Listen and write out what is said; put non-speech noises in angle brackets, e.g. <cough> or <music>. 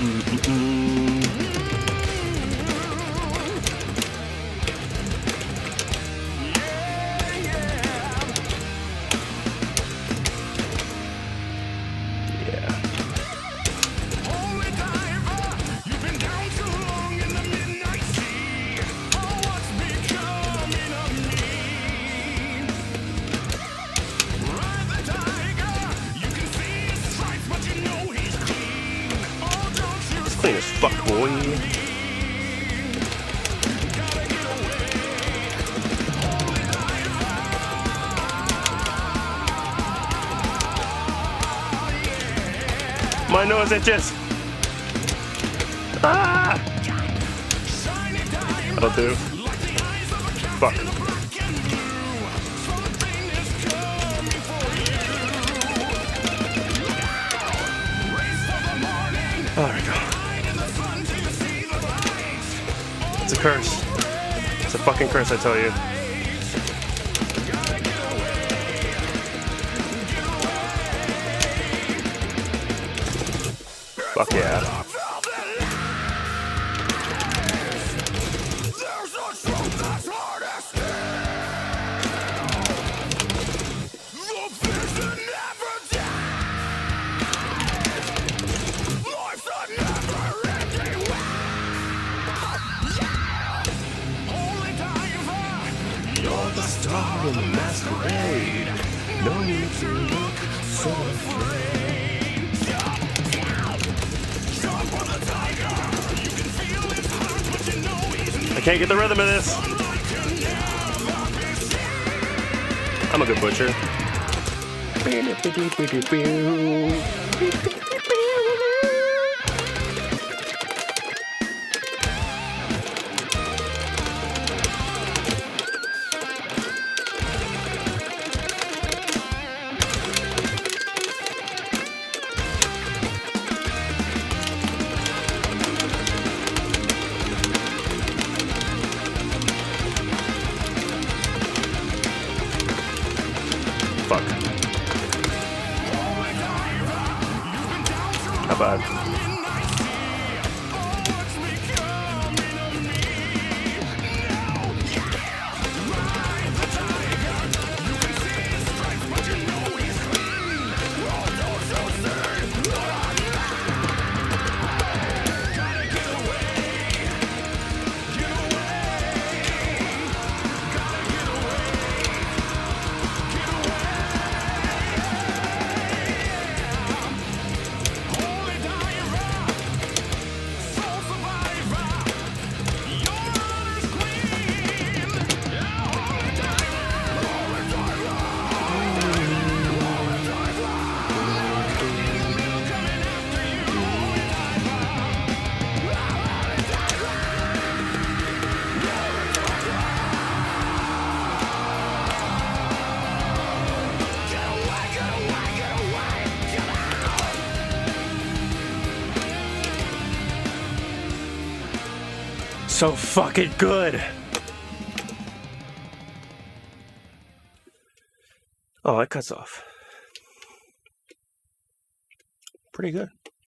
Mm -mm -mm. Clean as fuck, boy. My nose itches. Ah! That'll do. Fuck. It's a curse. It's a fucking curse, I tell you. Fuck yeah. You're the star in the masquerade. No need to look so afraid. I can't get the rhythm of this. I'm a good butcher. <laughs> Fuck. How bad? So fucking good. Oh, it cuts off. Pretty good.